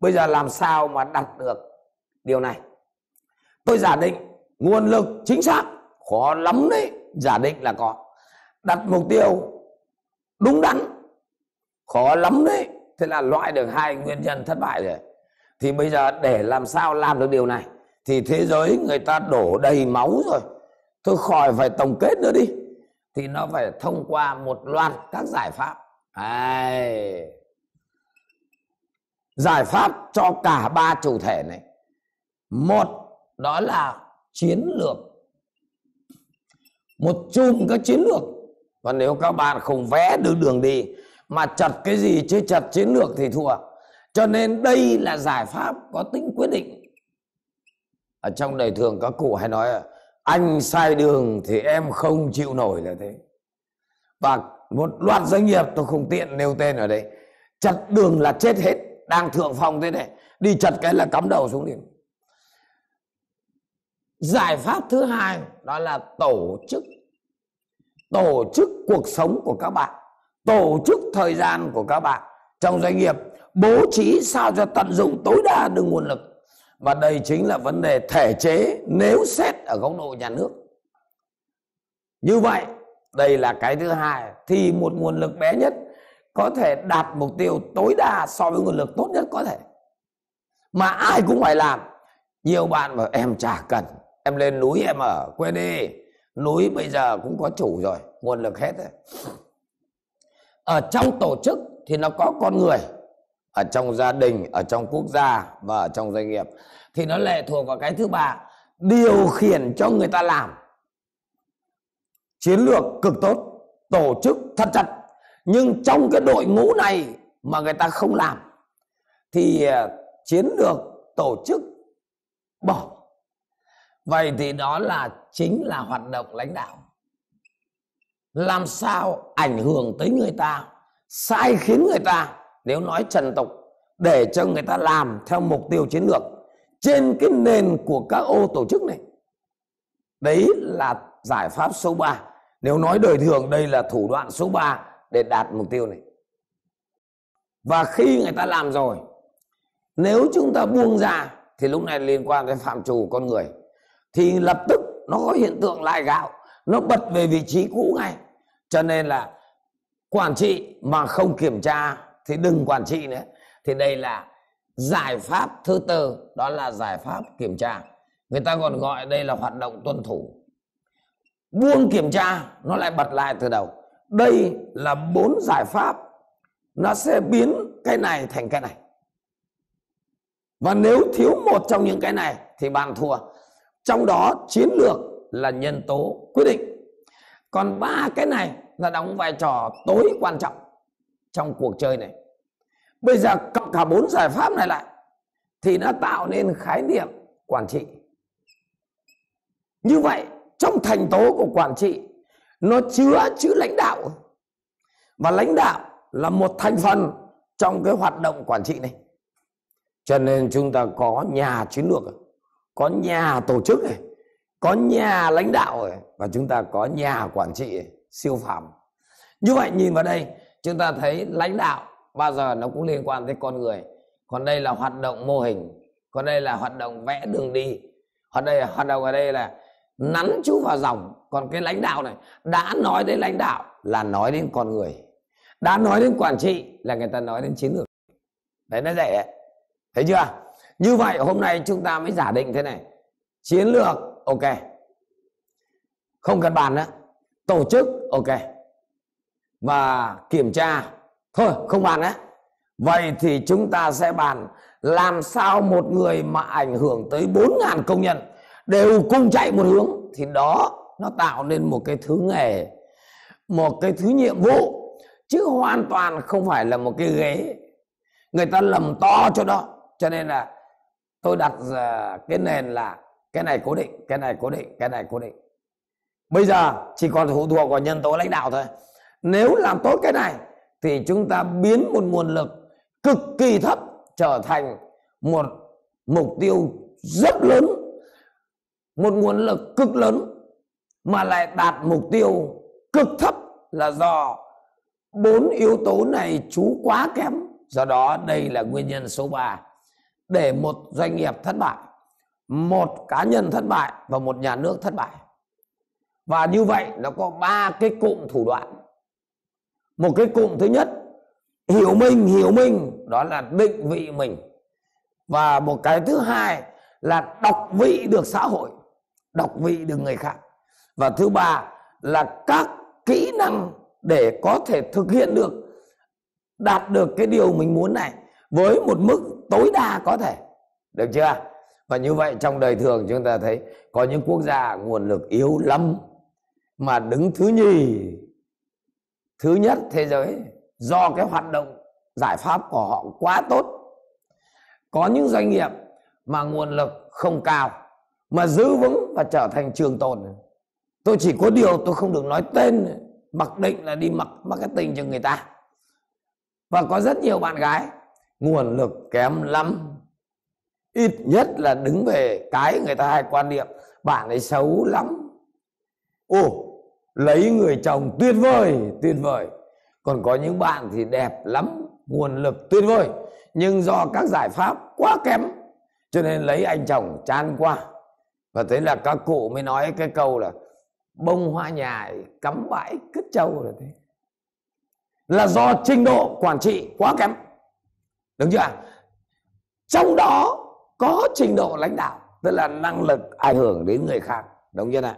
bây giờ làm sao mà đặt được điều này? Tôi giả định nguồn lực chính xác khó lắm đấy, giả định là có. Đặt mục tiêu đúng đắn khó lắm đấy, thế là loại được hai nguyên nhân thất bại rồi. Thì bây giờ để làm sao làm được điều này thì thế giới người ta đổ đầy máu rồi. Tôi khỏi phải tổng kết nữa đi. Thì nó phải thông qua một loạt các giải pháp. Ai giải pháp cho cả ba chủ thể này. Một, đó là chiến lược. Một chùm các chiến lược. Và nếu các bạn không vẽ được đường đi mà chặt cái gì chứ chặt chiến lược thì thua. Cho nên đây là giải pháp có tính quyết định. Ở trong đời thường các cụ hay nói anh sai đường thì em không chịu nổi là thế. Và một loạt doanh nghiệp, tôi không tiện nêu tên ở đây chặt đường là chết hết đang thượng phong thế này, đi chặt cái là cắm đầu xuống liền. Giải pháp thứ hai, đó là tổ chức tổ chức cuộc sống của các bạn, tổ chức thời gian của các bạn trong doanh nghiệp, bố trí sao cho tận dụng tối đa được nguồn lực. Và đây chính là vấn đề thể chế nếu xét ở góc độ nhà nước. Như vậy, đây là cái thứ hai, thì một nguồn lực bé nhất có thể đạt mục tiêu tối đa so với nguồn lực tốt nhất có thể. Mà ai cũng phải làm. Nhiều bạn bảo, em chả cần. Em lên núi em ở, quên đi. Núi bây giờ cũng có chủ rồi, nguồn lực hết rồi ở trong tổ chức thì nó có con người. Ở trong gia đình, ở trong quốc gia và ở trong doanh nghiệp thì nó lệ thuộc vào cái thứ ba, điều khiển cho người ta làm. Chiến lược cực tốt, tổ chức thật chặt nhưng trong cái đội ngũ này mà người ta không làm, thì à, chiến lược tổ chức bỏ. Vậy thì đó là chính là hoạt động lãnh đạo. Làm sao ảnh hưởng tới người ta, sai khiến người ta, nếu nói trần tục, để cho người ta làm theo mục tiêu chiến lược trên cái nền của các ô tổ chức này. Đấy là giải pháp số 3 nếu nói đời thường, đây là thủ đoạn số 3 để đạt mục tiêu này. Và khi người ta làm rồi, nếu chúng ta buông ra, thì lúc này liên quan đến phạm trù con người, thì lập tức nó có hiện tượng lại gạo, nó bật về vị trí cũ ngay. Cho nên là quản trị mà không kiểm tra, thì đừng quản trị nữa. Thì đây là giải pháp thứ tư, đó là giải pháp kiểm tra. Người ta còn gọi đây là hoạt động tuân thủ. Buông kiểm tra, nó lại bật lại từ đầu đây là bốn giải pháp nó sẽ biến cái này thành cái này. Và nếu thiếu một trong những cái này thì bạn thua. Trong đó chiến lược là nhân tố quyết định. Còn ba cái này là đóng vai trò tối quan trọng trong cuộc chơi này. Bây giờ cộng cả bốn giải pháp này lại thì nó tạo nên khái niệm quản trị. Như vậy, trong thành tố của quản trị nó chứa chữ lãnh đạo. Và lãnh đạo là một thành phần trong cái hoạt động quản trị này. Cho nên chúng ta có nhà chiến lược có nhà tổ chức này có nhà lãnh đạo này, và chúng ta có nhà quản trị siêu phàm. Như vậy nhìn vào đây chúng ta thấy lãnh đạo bao giờ nó cũng liên quan tới con người. Còn đây là hoạt động mô hình còn đây là hoạt động vẽ đường đi hoạt đây hoạt động ở đây là nắn chú vào dòng còn cái lãnh đạo này, đã nói đến lãnh đạo là nói đến con người, đã nói đến quản trị là người ta nói đến chiến lược. Đấy, nó dạy đấy thấy chưa? Như vậy hôm nay chúng ta mới giả định thế này. Chiến lược, ok. Không cần bàn nữa tổ chức, ok. Và kiểm tra, thôi, không bàn nữa vậy thì chúng ta sẽ bàn làm sao một người mà ảnh hưởng tới 4.000 công nhân đều cùng chạy một hướng, thì đó nó tạo nên một cái thứ nghề, một cái thứ nhiệm vụ, chứ hoàn toàn không phải là một cái ghế. Người ta lầm to cho đó, cho nên là tôi đặt cái nền là cái này cố định, cái này cố định, cái này cố định. Bây giờ chỉ còn phụ thuộc vào nhân tố lãnh đạo thôi. Nếu làm tốt cái này thì chúng ta biến một nguồn lực cực kỳ thấp trở thành một mục tiêu rất lớn, một nguồn lực cực lớn mà lại đạt mục tiêu cực thấp là do bốn yếu tố này chú quá kém. Do đó, đây là nguyên nhân số 3 để một doanh nghiệp thất bại, một cá nhân thất bại và một nhà nước thất bại. Và như vậy, nó có ba cái cụm thủ đoạn. Một cái cụm thứ nhất, hiểu mình hiểu mình, đó là định vị mình. Và một cái thứ hai là đọc vị được xã hội, đọc vị được người khác và thứ ba là các kỹ năng để có thể thực hiện được, đạt được cái điều mình muốn này với một mức tối đa có thể. Được chưa? Và như vậy trong đời thường chúng ta thấy có những quốc gia nguồn lực yếu lắm mà đứng thứ nhì, thứ nhất thế giới do cái hoạt động giải pháp của họ quá tốt. Có những doanh nghiệp mà nguồn lực không cao mà giữ vững và trở thành trường tồn tôi chỉ có điều tôi không được nói tên, mặc định là đi mặc marketing cho người ta. Và có rất nhiều bạn gái, nguồn lực kém lắm. Ít nhất là đứng về cái người ta hay quan niệm, bạn ấy xấu lắm. Ồ, lấy người chồng tuyệt vời tuyệt vời. Còn có những bạn thì đẹp lắm, nguồn lực tuyệt vời. Nhưng do các giải pháp quá kém, cho nên lấy anh chồng chán qua. Và thế là các cụ mới nói cái câu là bông hoa nhài, cắm bãi cứt trâu là thế. Là do trình độ quản trị quá kém. Đúng chưa? Trong đó có trình độ lãnh đạo, tức là năng lực ảnh hưởng đến người khác. Đúng chưa nào?